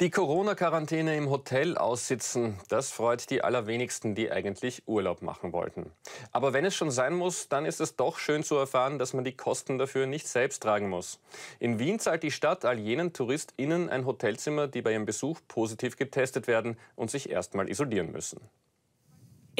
Die Corona-Quarantäne im Hotel aussitzen, das freut die allerwenigsten, die eigentlich Urlaub machen wollten. Aber wenn es schon sein muss, dann ist es doch schön zu erfahren, dass man die Kosten dafür nicht selbst tragen muss. In Wien zahlt die Stadt all jenen TouristInnen ein Hotelzimmer, die bei ihrem Besuch positiv getestet werden und sich erstmal isolieren müssen.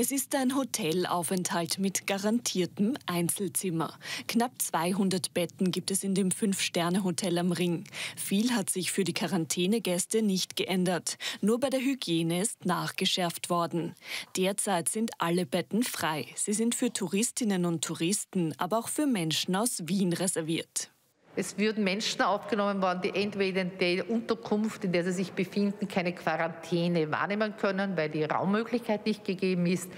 Es ist ein Hotelaufenthalt mit garantiertem Einzelzimmer. Knapp 200 Betten gibt es in dem Fünf-Sterne-Hotel am Ring. Viel hat sich für die Quarantänegäste nicht geändert. Nur bei der Hygiene ist nachgeschärft worden. Derzeit sind alle Betten frei. Sie sind für Touristinnen und Touristen, aber auch für Menschen aus Wien reserviert. Es würden Menschen aufgenommen worden, die entweder in der Unterkunft, in der sie sich befinden, keine Quarantäne wahrnehmen können, weil die Raummöglichkeit nicht gegeben ist.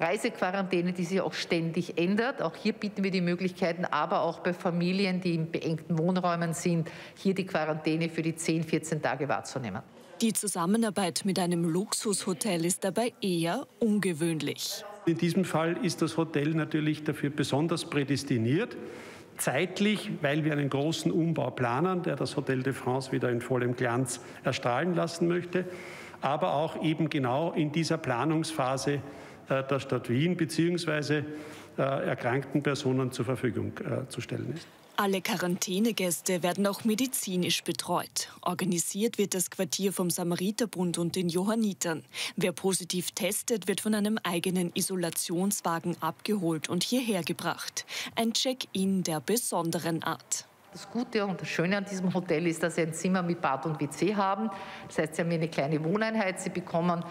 Reisequarantäne, die sich auch ständig ändert. Auch hier bieten wir die Möglichkeiten, aber auch bei Familien, die in beengten Wohnräumen sind, hier die Quarantäne für die 10, 14 Tage wahrzunehmen. Die Zusammenarbeit mit einem Luxushotel ist dabei eher ungewöhnlich. In diesem Fall ist das Hotel natürlich dafür besonders prädestiniert zeitlich, weil wir einen großen Umbau planen, der das Hotel de France wieder in vollem Glanz erstrahlen lassen möchte, aber auch eben genau in dieser Planungsphase äh, der Stadt Wien bzw. Äh, erkrankten Personen zur Verfügung äh, zu stellen ist. Alle Quarantänegäste werden auch medizinisch betreut. Organisiert wird das Quartier vom Samariterbund und den Johannitern. Wer positiv testet, wird von einem eigenen Isolationswagen abgeholt und hierher gebracht. Ein Check-in der besonderen Art. Das Gute und das Schöne an diesem Hotel ist, dass Sie ein Zimmer mit Bad und WC haben. Das heißt, Sie haben hier eine kleine Wohneinheit. Sie bekommen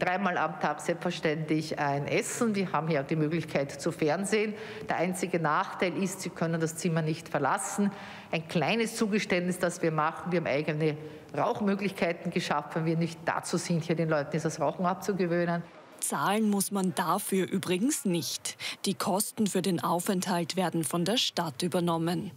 dreimal am Tag selbstverständlich ein Essen. Wir haben hier die Möglichkeit zu fernsehen. Der einzige Nachteil ist, Sie können das Zimmer nicht verlassen. Ein kleines Zugeständnis, das wir machen. Wir haben eigene Rauchmöglichkeiten geschaffen, weil wir nicht dazu sind, hier den Leuten das Rauchen abzugewöhnen. Zahlen muss man dafür übrigens nicht. Die Kosten für den Aufenthalt werden von der Stadt übernommen.